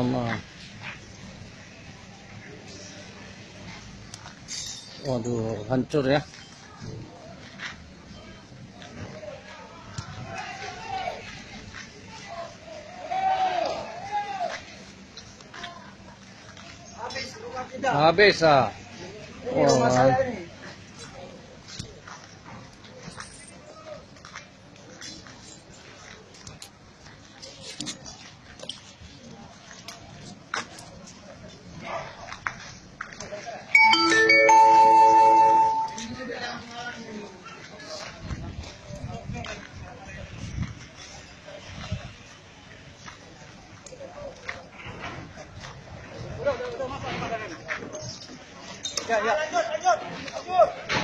Lama. Waduh, hancur ya. Habis ah. Oh, Ya, ya. Lanjut, lanjut, lanjut.